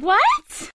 what?